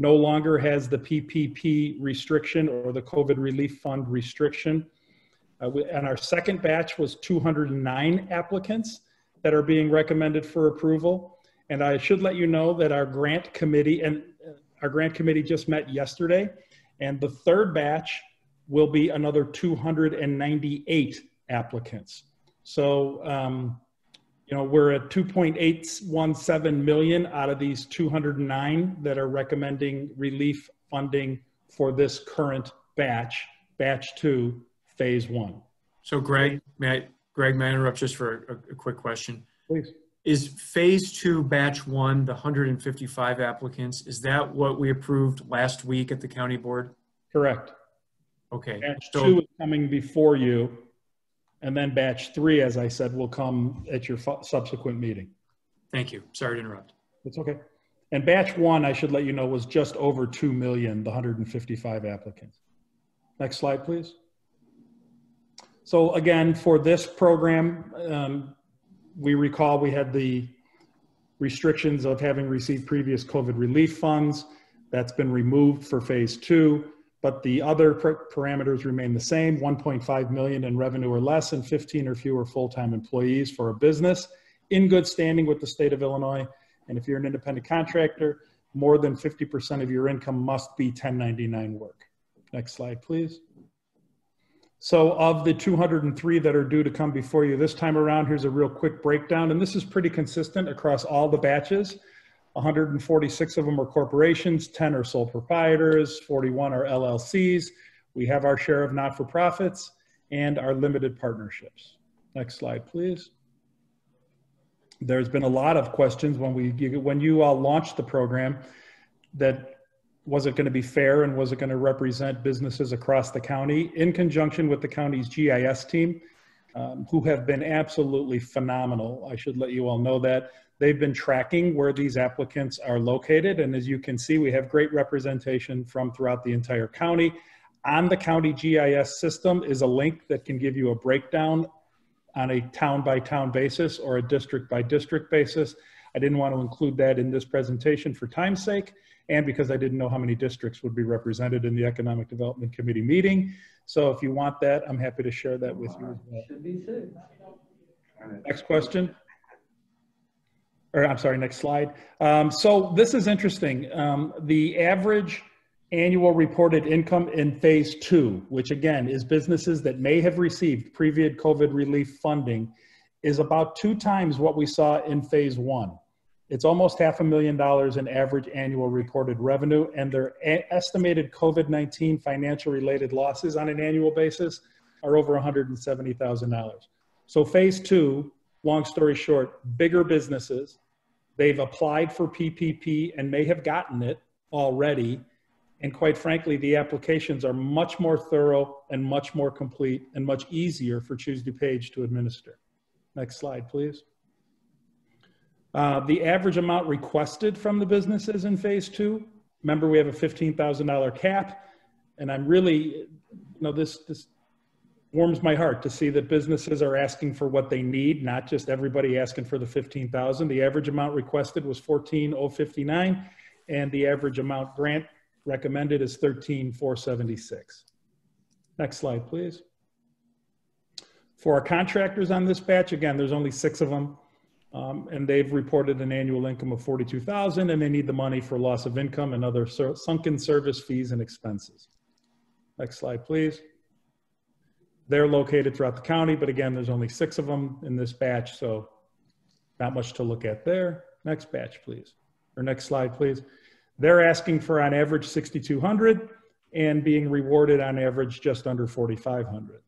no longer has the PPP restriction or the COVID relief fund restriction. Uh, we, and our second batch was 209 applicants that are being recommended for approval. And I should let you know that our grant committee and uh, our grant committee just met yesterday. And the third batch will be another 298 applicants. So um, you know, we're at 2.817 million out of these 209 that are recommending relief funding for this current batch, batch two, phase one. So Greg, may I, Greg, may I interrupt just for a, a quick question? Please. Is phase two, batch one, the 155 applicants, is that what we approved last week at the county board? Correct. Okay. Batch So- two is coming before you. And then batch three, as I said, will come at your subsequent meeting. Thank you. Sorry to interrupt. It's okay. And batch one, I should let you know, was just over 2 million, the 155 applicants. Next slide, please. So again, for this program, um, we recall we had the restrictions of having received previous COVID relief funds. That's been removed for phase two, but the other par- parameters remain the same, 1.5 million in revenue or less and 15 or fewer full-time employees for a business in good standing with the state of Illinois. And if you're an independent contractor, more than 50% of your income must be 1099 work. Next slide, please. So of the 203 that are due to come before you this time around, here's a real quick breakdown. And this is pretty consistent across all the batches. 146 of them are corporations, 10 are sole proprietors, 41 are LLCs. We have our share of not-for-profits and our limited partnerships. Next slide, please. There's been a lot of questions when we when you all launched the program that was it going to be fair and was it going to represent businesses across the county in conjunction with the county's GIS team, um, who have been absolutely phenomenal. I should let you all know that. They've been tracking where these applicants are located. And as you can see, we have great representation from throughout the entire county. On the county GIS system is a link that can give you a breakdown on a town by town basis or a district by district basis. I didn't want to include that in this presentation for time's sake and because I didn't know how many districts would be represented in the Economic Development Committee meeting. So if you want that, I'm happy to share that with you. Should be six. Next question. Or I'm sorry, next slide. Um, so this is interesting. Um, the average annual reported income in phase two, which again is businesses that may have received previous COVID relief funding, is about two times what we saw in phase one. It's almost half a million dollars in average annual reported revenue, and their estimated COVID 19 financial related losses on an annual basis are over $170,000. So, phase two, long story short, bigger businesses, they've applied for PPP and may have gotten it already. And quite frankly, the applications are much more thorough and much more complete and much easier for Choose DuPage to administer. Next slide, please. Uh, the average amount requested from the businesses in phase two, remember we have a $15,000 cap. And I'm really, you know, this, this warms my heart to see that businesses are asking for what they need, not just everybody asking for the 15,000. The average amount requested was 14,059 and the average amount grant recommended is 13,476. Next slide, please. For our contractors on this batch, again, there's only six of them. Um, and they've reported an annual income of 42,000 and they need the money for loss of income and other sunken service fees and expenses. Next slide, please. They're located throughout the county, but again, there's only six of them in this batch, so not much to look at there. Next batch, please. Or next slide, please. They're asking for on average 6,200 and being rewarded on average just under 4,500.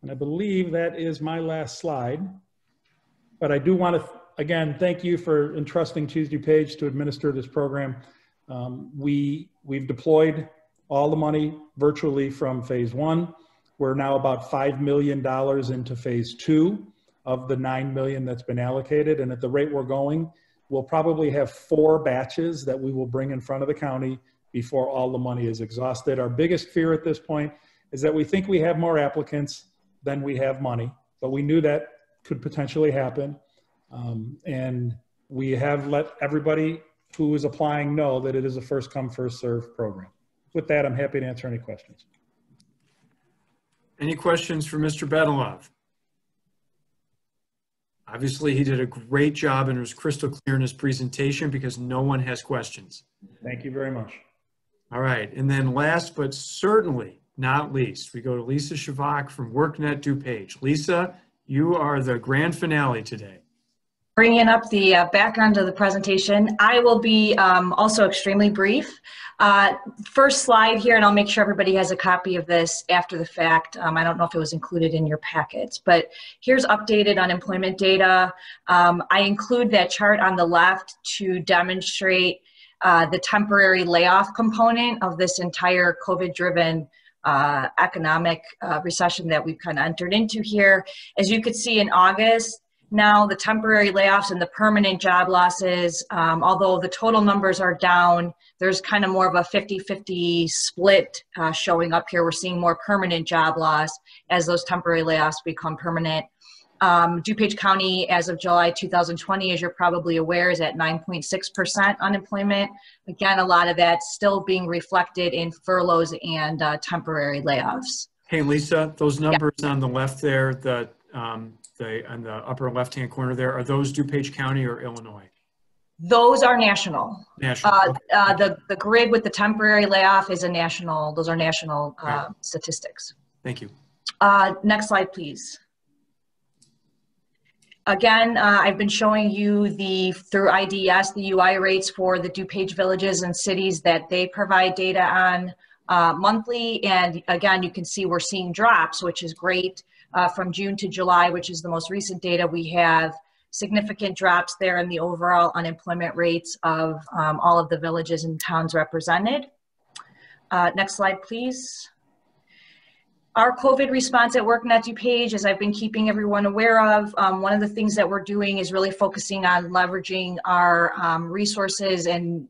And I believe that is my last slide. But I do want to, again, thank you for entrusting Choose DuPage to administer this program. Um, we, we've deployed all the money virtually from phase one. We're now about $5 million into phase two of the 9 million that's been allocated. And at the rate we're going, we'll probably have four batches that we will bring in front of the county before all the money is exhausted. Our biggest fear at this point is that we think we have more applicants than we have money, but we knew that could potentially happen. Um, and we have let everybody who is applying know that it is a first come, first serve program. With that, I'm happy to answer any questions. Any questions for Mr. Bedalov? Obviously, he did a great job and was crystal clear in his presentation because no one has questions. Thank you very much. All right, and then last but certainly not least, we go to Lisa Schvach from WorkNet DuPage. Lisa, you are the grand finale today. Bringing up the uh, background of the presentation, I will be um, also extremely brief. Uh, first slide here, and I'll make sure everybody has a copy of this after the fact. Um, I don't know if it was included in your packets, but here's updated unemployment data. Um, I include that chart on the left to demonstrate uh, the temporary layoff component of this entire COVID-driven uh, economic uh, recession that we've kind of entered into here. As you could see in August, now the temporary layoffs and the permanent job losses, um, although the total numbers are down, there's kind of more of a 50-50 split uh, showing up here. We're seeing more permanent job loss as those temporary layoffs become permanent. Um, DuPage County, as of July 2020, as you're probably aware, is at 9.6% unemployment. Again, a lot of that still being reflected in furloughs and uh, temporary layoffs. Hey, Lisa, those numbers on the left there, the, um, the, on the upper left-hand corner there, are those DuPage County or Illinois? Those are national. National. Uh, okay. uh, the, the grid with the temporary layoff is a national, those are national uh, Right. statistics. Thank you. Uh, next slide, please. Again, uh, I've been showing you the, through IDS, the UI rates for the DuPage villages and cities that they provide data on uh, monthly. And again, you can see we're seeing drops, which is great. Uh, from June to July, which is the most recent data, we have significant drops there in the overall unemployment rates of um, all of the villages and towns represented. Uh, next slide, please. Our COVID response at Work WorkNet DuPage, as I've been keeping everyone aware of, um, one of the things that we're doing is really focusing on leveraging our um, resources and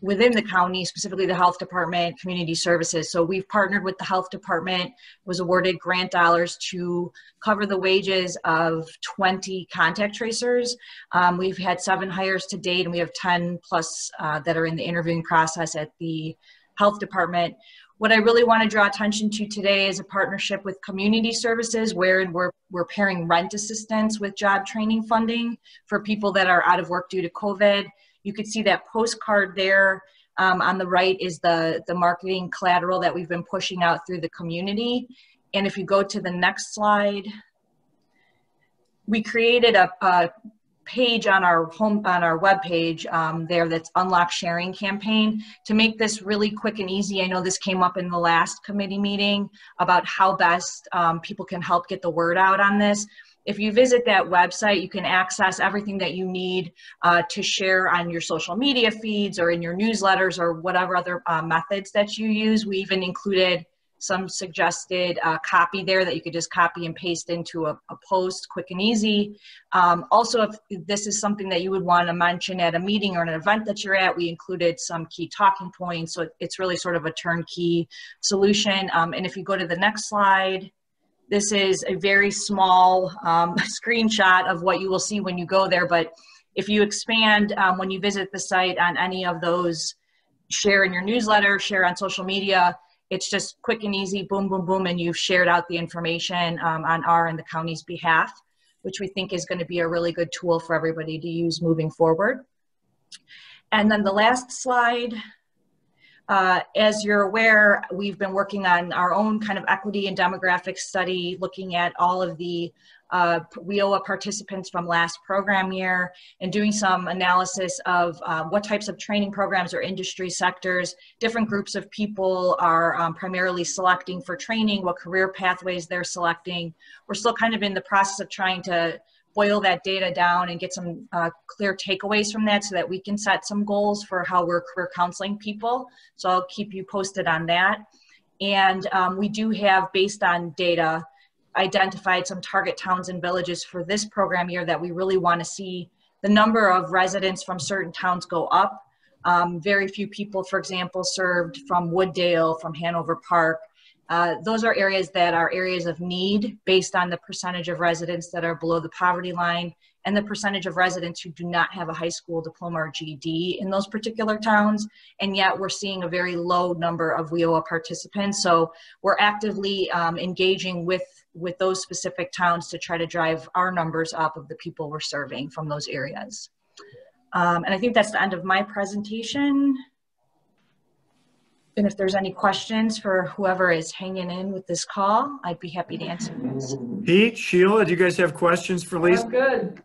within the county, specifically the health department, community services. So we've partnered with the health department, was awarded grant dollars to cover the wages of 20 contact tracers. Um, we've had seven hires to date, and we have 10 plus uh, that are in the interviewing process at the health department. What I really want to draw attention to today is a partnership with community services where we're, we're pairing rent assistance with job training funding for people that are out of work due to COVID. You could see that postcard there um, on the right is the, the marketing collateral that we've been pushing out through the community. And if you go to the next slide, we created a, a page on our home on our web page um, there that's unlock sharing campaign to make this really quick and easy. I know this came up in the last committee meeting about how best um, people can help get the word out on this. If you visit that website you can access everything that you need uh, to share on your social media feeds or in your newsletters or whatever other uh, methods that you use. We even included some suggested uh, copy there that you could just copy and paste into a, a post quick and easy. Um, also, if this is something that you would want to mention at a meeting or an event that you're at, we included some key talking points. So it's really sort of a turnkey solution. Um, and if you go to the next slide, this is a very small um, screenshot of what you will see when you go there. But if you expand um, when you visit the site on any of those, share in your newsletter, share on social media, it's just quick and easy, boom, boom, boom, and you've shared out the information um, on our and the county's behalf, which we think is going to be a really good tool for everybody to use moving forward. And then the last slide, Uh, as you're aware, we've been working on our own kind of equity and demographic study, looking at all of the uh, WIOA participants from last program year and doing some analysis of uh, what types of training programs or industry sectors different groups of people are um, primarily selecting for training, what career pathways they're selecting. We're still kind of in the process of trying to boil that data down and get some uh, clear takeaways from that so that we can set some goals for how we're career counseling people. So I'll keep you posted on that. And um, we do have, based on data, identified some target towns and villages for this program year that we really want to see the number of residents from certain towns go up. Um, very few people, for example, served from Wood Dale, from Hanover Park. Uh, those are areas that are areas of need based on the percentage of residents that are below the poverty line and the percentage of residents who do not have a high school diploma or GED in those particular towns. And yet we're seeing a very low number of WIOA participants. So we're actively um, engaging with with those specific towns to try to drive our numbers up of the people we're serving from those areas. Um, and I think that's the end of my presentation. And if there's any questions for whoever is hanging in with this call, I'd be happy to answer those. Pete, Sheila, do you guys have questions for Lisa? I'm good.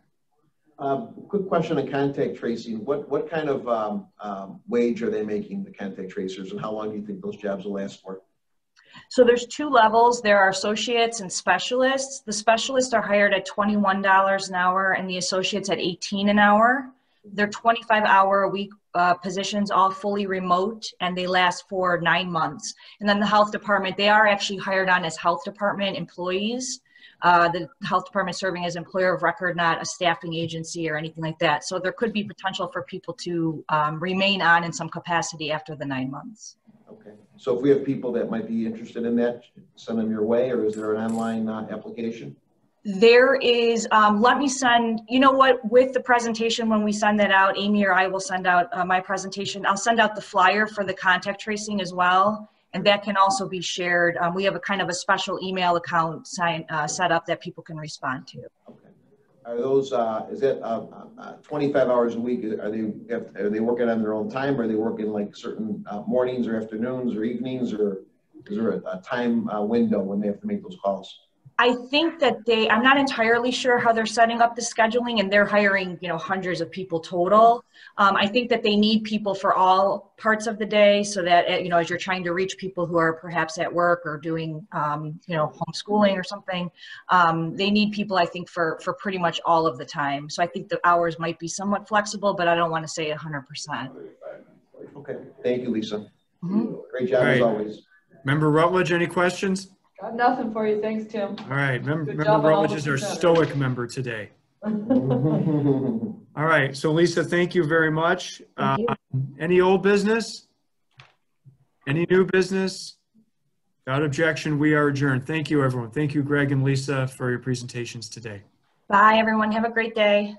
Um, quick question on contact tracing. What, what kind of, um, um, wage are they making, the contact tracers, and how long do you think those jobs will last for? So there's two levels. There are associates and specialists. The specialists are hired at $21 an hour and the associates at 18 an hour. They're 25 hour a week uh, positions, all fully remote, and they last for nine months. And then the health department, they are actually hired on as health department employees. Uh, the health department serving as employer of record, not a staffing agency or anything like that. So there could be potential for people to um, remain on in some capacity after the nine months. Okay. So if we have people that might be interested in that, send them your way, or is there an online uh, application? There is, um, let me send, you know what, with the presentation, when we send that out, Amy or I will send out uh, my presentation. I'll send out the flyer for the contact tracing as well. And that can also be shared. Um, we have a kind of a special email account sign, uh, set up that people can respond to. Okay. Are those, uh, is that, uh, uh, twenty-five hours a week? Are they, are they working on their own time? Or are they working like certain, uh, mornings or afternoons or evenings? Or is there a, a time, uh, window when they have to make those calls? I think that they, I'm not entirely sure how they're setting up the scheduling and they're hiring, you know, hundreds of people total. Um, I think that they need people for all parts of the day so that, uh, you know, as you're trying to reach people who are perhaps at work or doing, um, you know, homeschooling or something, um, they need people, I think, for, for pretty much all of the time. So I think the hours might be somewhat flexible, but I don't want to say 100%. Okay. Thank you, Lisa. Mhm. Great job as always. Member Rutledge, any questions? Got nothing for you. Thanks, Tim. All right, Mem- Good Member job on all Rutledge is the our presenters. stoic member today. All right, so Lisa, thank you very much. Thank you. Uh, Any old business? Any new business? Without objection, we are adjourned. Thank you, everyone. Thank you, Greg and Lisa, for your presentations today. Bye, everyone. Have a great day.